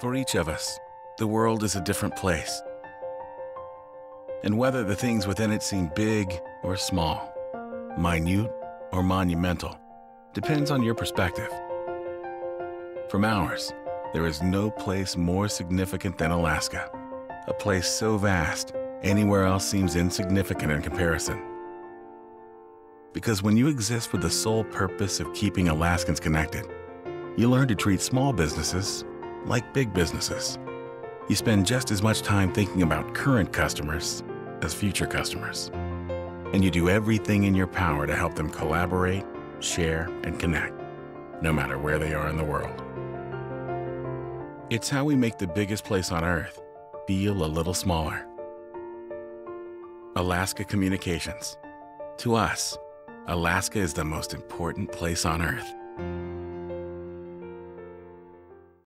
For each of us, the world is a different place. And whether the things within it seem big or small, minute or monumental, depends on your perspective. From ours, there is no place more significant than Alaska, a place so vast, anywhere else seems insignificant in comparison. Because when you exist with the sole purpose of keeping Alaskans connected, you learn to treat small businesses like big businesses. You spend just as much time thinking about current customers as future customers. And you do everything in your power to help them collaborate, share, and connect, no matter where they are in the world. It's how we make the biggest place on Earth feel a little smaller. Alaska Communications. To us, Alaska is the most important place on Earth.